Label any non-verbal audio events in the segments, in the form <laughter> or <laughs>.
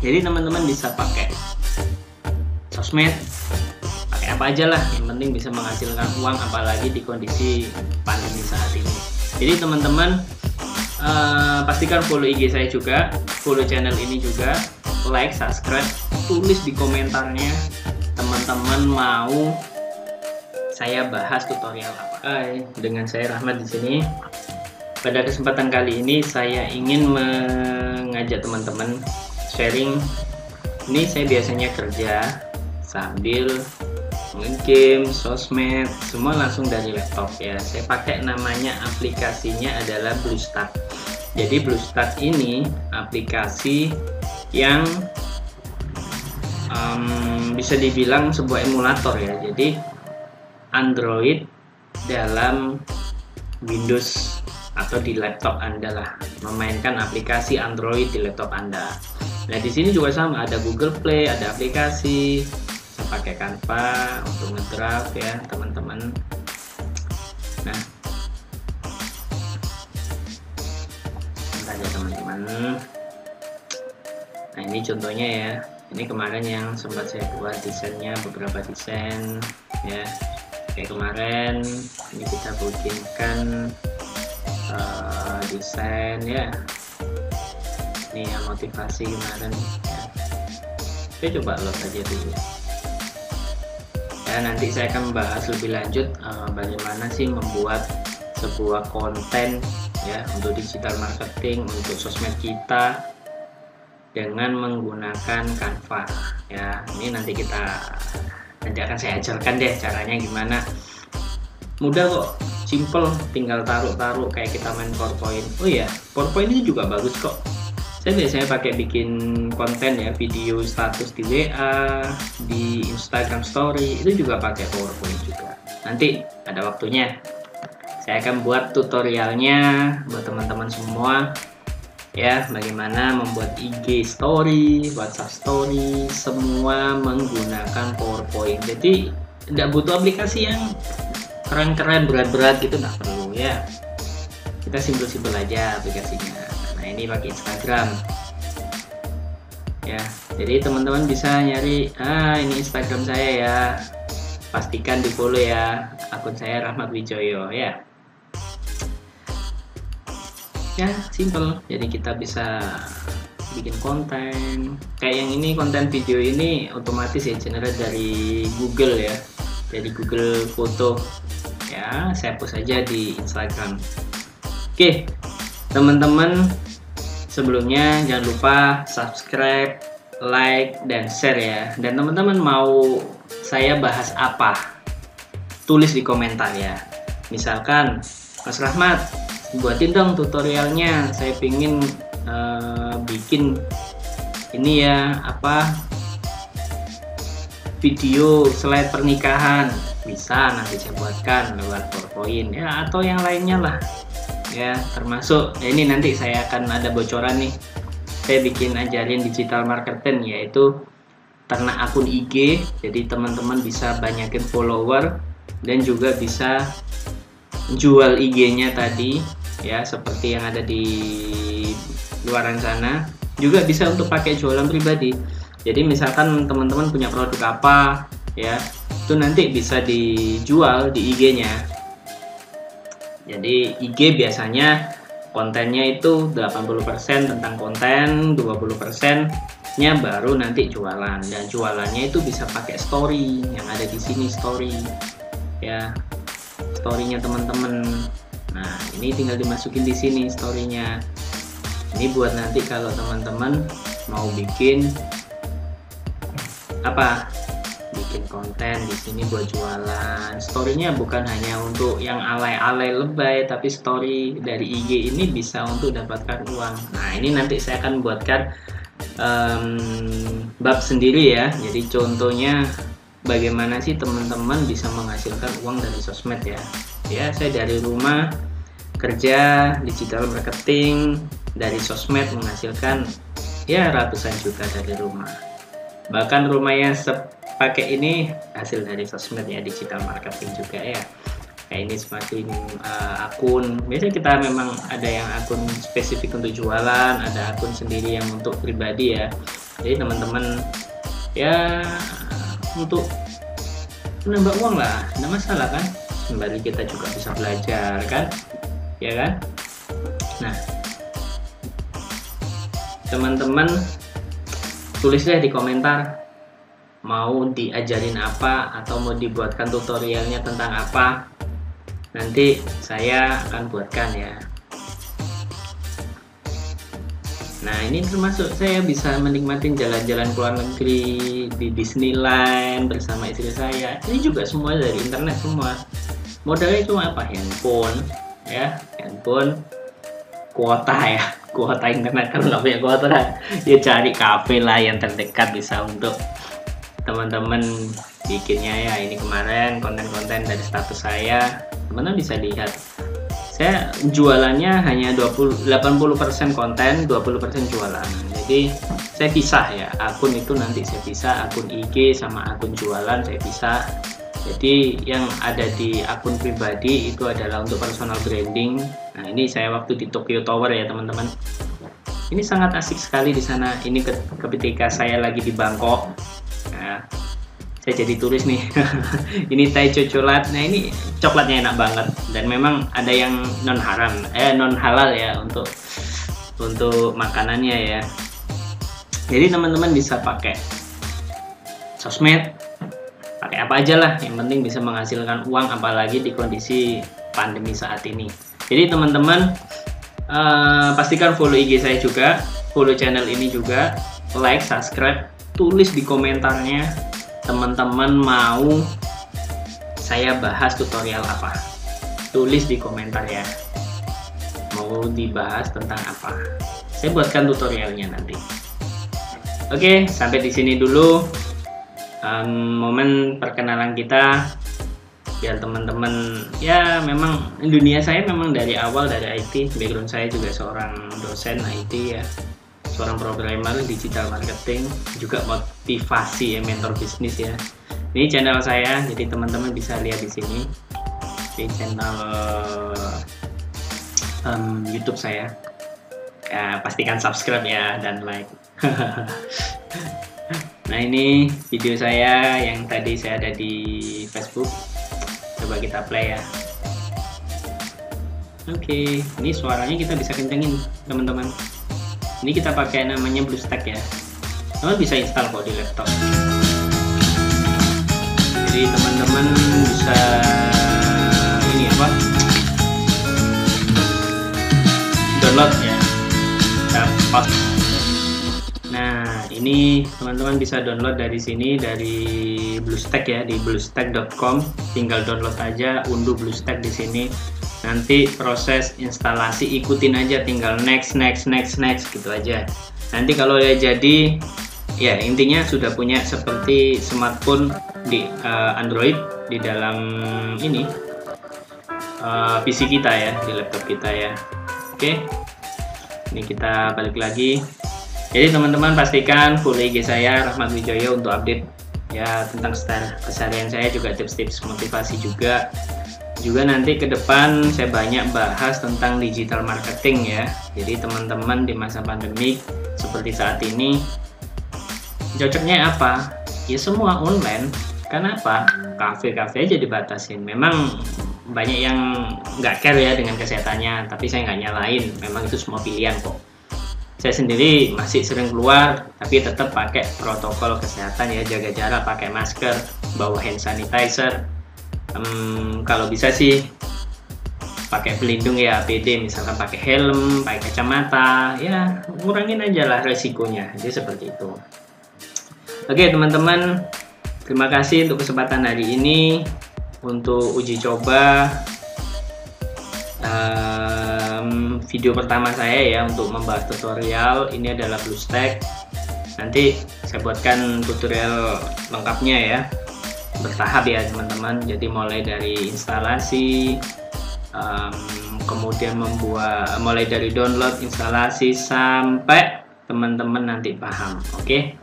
jadi teman-teman bisa pakai sosmed pakai apa aja lah yang penting bisa menghasilkan uang apalagi di kondisi pandemi saat ini. Jadi teman-teman uh, pastikan follow IG saya juga follow channel ini juga like subscribe tulis di komentarnya teman-teman mau saya bahas tutorial apa. Hai, dengan saya Rahmat di sini. Pada kesempatan kali ini saya ingin mengajak teman-teman sharing ini saya biasanya kerja sambil game, sosmed, semua langsung dari laptop ya. Saya pakai namanya aplikasinya adalah BlueStack. Jadi BlueStack ini aplikasi yang um, bisa dibilang sebuah emulator ya. Jadi Android dalam Windows atau di laptop Anda lah memainkan aplikasi Android di laptop Anda. Nah, di sini juga sama ada Google Play, ada aplikasi saya pakai Canva untuk ngedraft ya, teman-teman. Nah, aja teman-teman. Nah, ini contohnya ya. Ini kemarin yang sempat saya buat desainnya beberapa desain ya. Kayak kemarin ini kita bikinkan uh, desain ya ini yang motivasi kemarin. Ya. saya coba load aja dulu. Ya nanti saya akan membahas lebih lanjut uh, bagaimana sih membuat sebuah konten ya untuk digital marketing untuk sosmed kita dengan menggunakan Canva ya. Ini nanti kita nanti akan saya ajarkan deh caranya gimana. Mudah kok simple tinggal taruh-taruh kayak kita main PowerPoint. Oh ya PowerPoint ini juga bagus kok saya biasanya pakai bikin konten ya video status di WA di Instagram Story itu juga pakai PowerPoint juga. Nanti ada waktunya. Saya akan buat tutorialnya buat teman-teman semua ya bagaimana membuat IG Story, WhatsApp Story semua menggunakan PowerPoint. Jadi tidak butuh aplikasi yang keren-keren berat-berat gitu nggak perlu ya. Kita simpel-simpel aja aplikasinya ini pakai Instagram. Ya jadi teman-teman bisa nyari ah ini Instagram saya ya. Pastikan di follow ya akun saya Rahmat Wijoyo ya. Ya simple. Jadi kita bisa bikin konten. Kayak yang ini konten video ini otomatis ya generate dari Google ya. Dari Google Foto ya saya post saja di Instagram. Oke teman-teman sebelumnya jangan lupa subscribe like dan share ya. Dan teman-teman mau saya bahas apa? Tulis di komentar ya. Misalkan Mas Rahmat buatin dong tutorialnya. Saya pingin uh, bikin ini ya apa video slide pernikahan. Bisa nanti saya buatkan lewat PowerPoint ya atau yang lainnya lah ya termasuk ya ini nanti saya akan ada bocoran nih. Saya bikin ajarin digital marketing yaitu ternak akun IG jadi teman-teman bisa banyakin follower dan juga bisa jual IG-nya tadi ya seperti yang ada di luaran sana. Juga bisa untuk pakai jualan pribadi. Jadi misalkan teman-teman punya produk apa ya itu nanti bisa dijual di IG-nya jadi IG biasanya kontennya itu 80% tentang konten 20% nya baru nanti jualan. Dan jualannya itu bisa pakai story yang ada di sini story. Ya storynya teman-teman. Nah ini tinggal dimasukin di sini storynya. Ini buat nanti kalau teman-teman mau bikin apa bikin konten di sini buat jualan. Storynya bukan hanya untuk yang alay-alay lebay, tapi story dari IG ini bisa untuk dapatkan uang. Nah ini nanti saya akan buatkan um, bab sendiri ya. Jadi contohnya bagaimana sih teman-teman bisa menghasilkan uang dari sosmed ya. Ya saya dari rumah kerja digital marketing dari sosmed menghasilkan ya ratusan juta dari rumah bahkan rumah yang pakai ini hasil dari sosmed ya digital marketing juga ya. Kayak ini semakin uh, akun. Biasanya kita memang ada yang akun spesifik untuk jualan ada akun sendiri yang untuk pribadi ya. Jadi teman-teman ya untuk menambah uang lah tidak masalah kan? Sembari kita juga bisa belajar kan? Ya kan? Nah teman-teman tulis deh di komentar mau diajarin apa atau mau dibuatkan tutorialnya tentang apa nanti saya akan buatkan ya. Nah ini termasuk saya bisa menikmati jalan-jalan ke luar negeri di Disneyland bersama istri saya. Ini juga semua dari internet semua. Modalnya cuma apa? Handphone ya. Handphone kuota ya. Kuota internet kalau nggak punya kuota. Ya cari kafe lah yang terdekat bisa untuk teman-teman bikinnya ya. Ini kemarin konten-konten dari status saya. Teman-teman bisa lihat. Saya jualannya hanya 20 80% konten 20% jualan. Jadi saya pisah ya. Akun itu nanti saya pisah akun IG sama akun jualan saya pisah jadi yang ada di akun pribadi itu adalah untuk personal branding. Nah ini saya waktu di Tokyo Tower ya teman-teman. Ini sangat asik sekali di sana. Ini ketika saya lagi di Bangkok nah, saya jadi turis nih. <laughs> Ini teh coklat nah ini coklatnya enak banget. Dan memang ada yang non haram eh non halal ya untuk untuk makanannya ya. Jadi teman-teman bisa pakai sosmed pakai apa aja lah. Yang penting bisa menghasilkan uang apalagi di kondisi pandemi saat ini. Jadi teman-teman uh, pastikan follow IG saya juga follow channel ini juga like subscribe tulis di komentarnya teman-teman mau saya bahas tutorial apa? Tulis di komentar ya. Mau dibahas tentang apa? Saya buatkan tutorialnya nanti. Oke sampai di sini dulu um, momen perkenalan kita. Biar teman-teman ya memang dunia saya memang dari awal dari IT background saya juga seorang dosen IT ya seorang programmer digital marketing juga motivasi ya mentor bisnis ya. Ini channel saya jadi teman-teman bisa lihat di sini. Di channel um, YouTube saya. Ya, pastikan subscribe ya dan like. <laughs> Nah ini video saya yang tadi saya ada di Facebook. Coba kita play ya. Oke ini suaranya kita bisa kencengin teman-teman ini kita pakai namanya BlueStack ya. Teman bisa install kok di laptop? Jadi teman-teman bisa ini apa? Download ya. Dapat nah ini teman-teman bisa download dari sini dari BlueStack ya di bluestack.com tinggal download aja unduh BlueStack di sini nanti proses instalasi ikutin aja tinggal next next next next gitu aja. Nanti kalau ya jadi ya intinya sudah punya seperti smartphone di uh, Android di dalam ini uh, eh, PC kita ya di laptop kita ya. Oke ini kita balik lagi. Jadi teman-teman pastikan follow IG saya Rahmat Wijoyo untuk update ya tentang keseharian saya juga tips-tips motivasi juga juga nanti ke depan saya banyak bahas tentang digital marketing ya. Jadi teman-teman di masa pandemi seperti saat ini cocoknya apa? Ya semua online. Karena apa? Kafe-kafe aja dibatasin. Memang banyak yang nggak care ya dengan kesehatannya tapi saya nggak nyalain. Memang itu semua pilihan kok. Saya sendiri masih sering keluar tapi tetap pakai protokol kesehatan ya. Jaga jarak pakai masker bawa hand sanitizer um, kalau bisa sih pakai pelindung ya APD misalkan pakai helm pakai kacamata ya ngurangin aja lah resikonya. Jadi seperti itu. Oke teman-teman terima kasih untuk kesempatan hari ini untuk uji coba um, video pertama saya ya untuk membahas tutorial. Ini adalah BlueStack. Nanti saya buatkan tutorial lengkapnya ya bertahap ya teman-teman jadi mulai dari instalasi um, kemudian membuat mulai dari download instalasi sampai teman-teman nanti paham oke okay?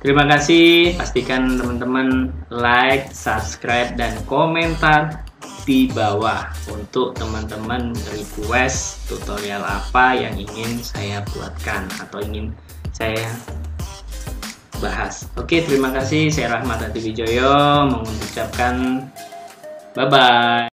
terima kasih pastikan teman-teman like subscribe dan komentar di bawah untuk teman-teman request tutorial apa yang ingin saya buatkan atau ingin saya bahas. Oke, terima kasih. Saya Rahmat Adi Wijoyo mengucapkan bye-bye.